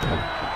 Come on, come on.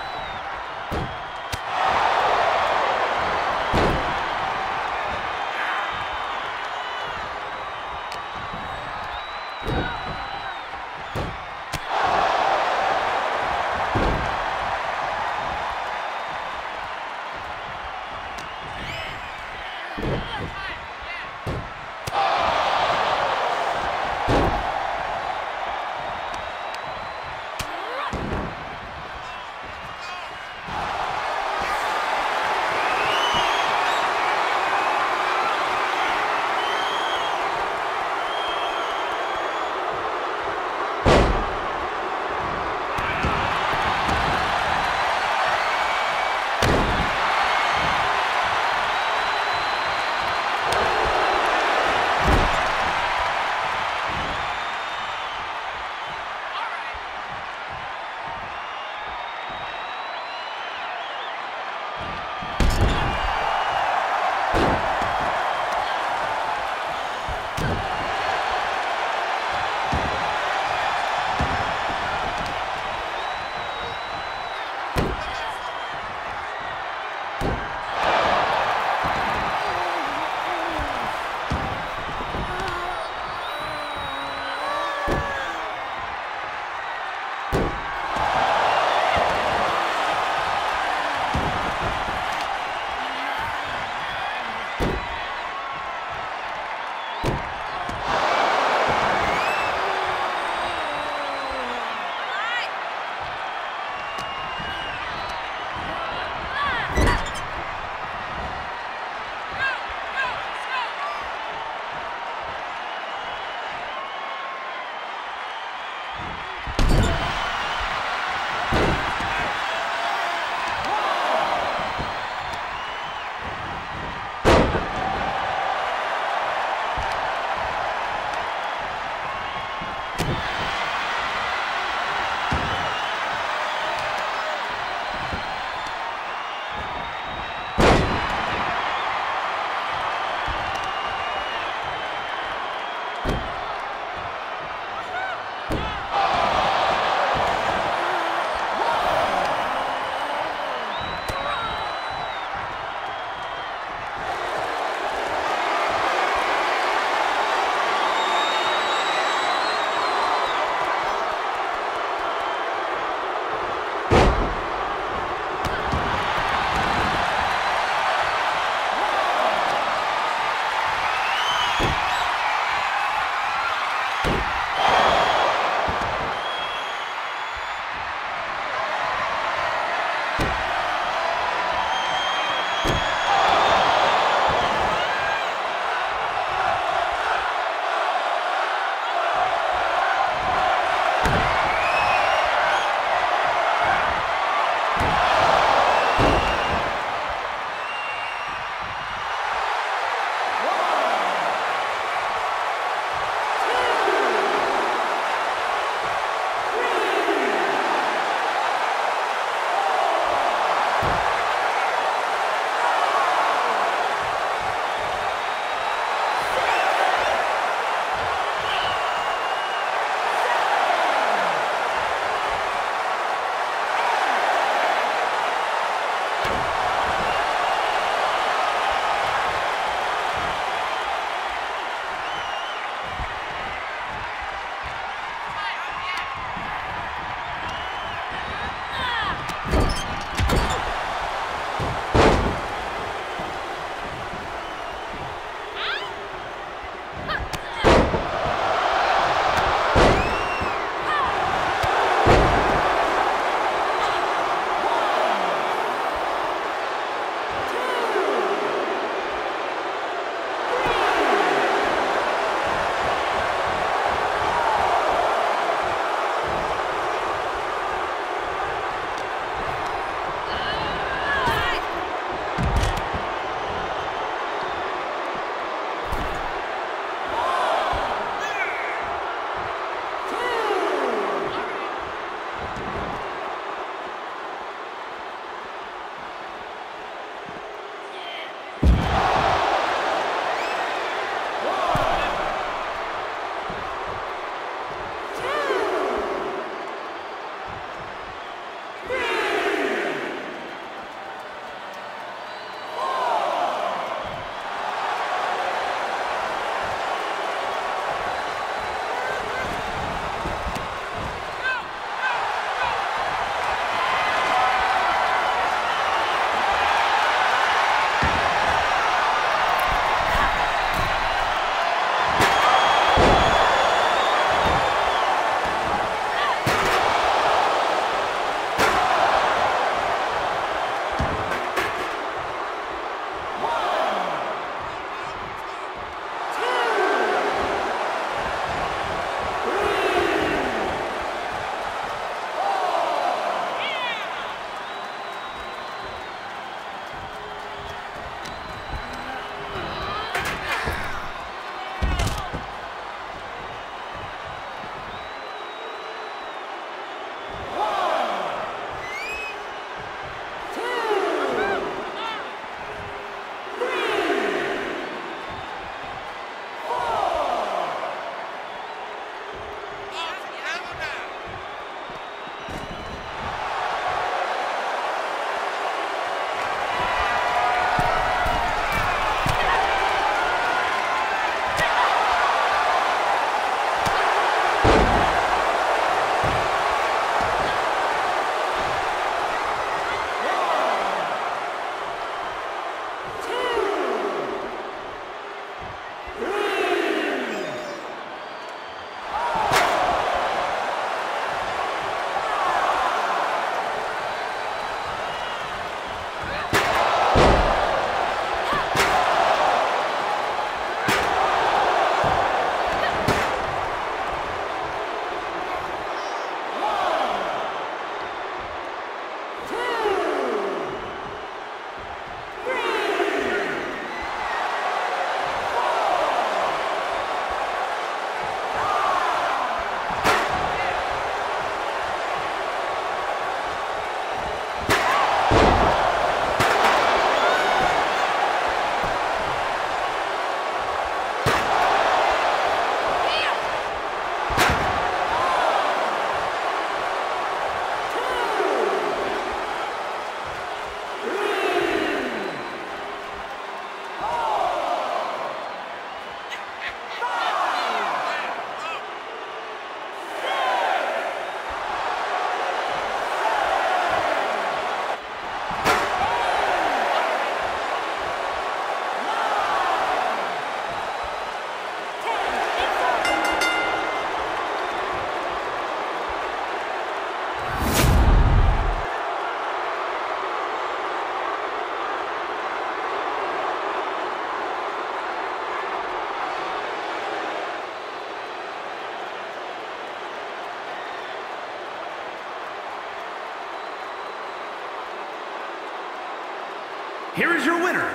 Here is your winner,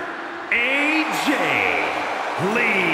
AJ Lee.